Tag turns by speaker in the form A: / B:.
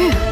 A: Phew, phew,